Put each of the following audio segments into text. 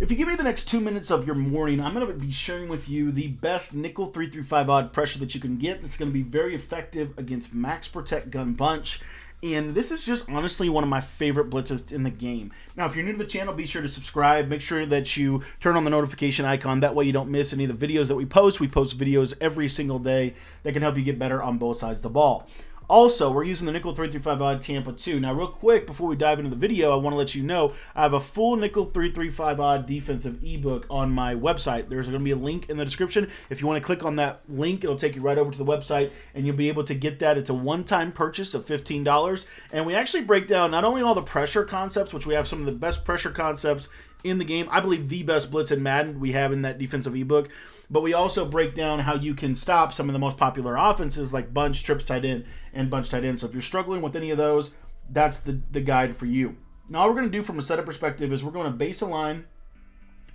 If you give me the next two minutes of your morning, I'm going to be sharing with you the best nickel 335 odd pressure that you can get that's going to be very effective against Max Protect Gun Bunch. And this is just honestly one of my favorite blitzes in the game. Now, if you're new to the channel, be sure to subscribe. Make sure that you turn on the notification icon. That way you don't miss any of the videos that we post. We post videos every single day that can help you get better on both sides of the ball. Also, we're using the Nickel 335 Odd Tampa 2. Now, real quick, before we dive into the video, I want to let you know I have a full Nickel 335 Odd defensive ebook on my website. There's going to be a link in the description. If you want to click on that link, it'll take you right over to the website, and you'll be able to get that. It's a one-time purchase of $15. And we actually break down not only all the pressure concepts, which we have some of the best pressure concepts in the game. I believe the best blitz in Madden we have in that defensive ebook. But we also break down how you can stop some of the most popular offenses like bunch, trips tight end, and bunch tight end. So if you're struggling with any of those, that's the, the guide for you. Now, all we're going to do from a setup perspective is we're going to base align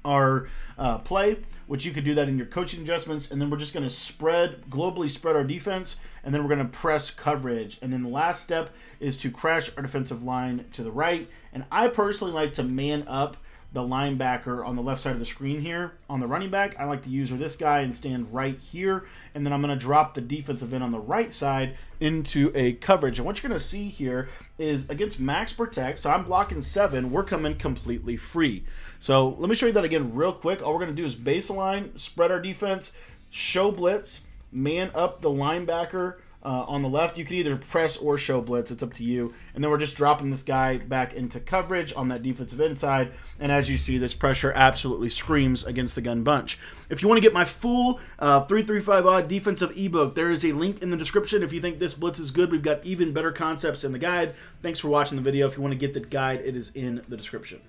our uh, play, which you could do that in your coaching adjustments, and then we're just going to spread globally spread our defense, and then we're going to press coverage, and then the last step is to crash our defensive line to the right. And I personally like to man up the linebacker on the left side of the screen here. On the running back, I like to use this guy and stand right here. And then I'm going to drop the defensive end on the right side into a coverage. And what you're going to see here is against max protect, so I'm blocking seven, we're coming completely free. So let me show you that again real quick. All we're going to do is base align, spread our defense, show blitz, man up the linebacker, uh, on the left, you can either press or show blitz. It's up to you. And then we're just dropping this guy back into coverage on that defensive inside. And as you see, this pressure absolutely screams against the gun bunch. If you want to get my full uh, 335 odd defensive ebook, there is a link in the description. If you think this blitz is good, we've got even better concepts in the guide. Thanks for watching the video. If you want to get the guide, it is in the description.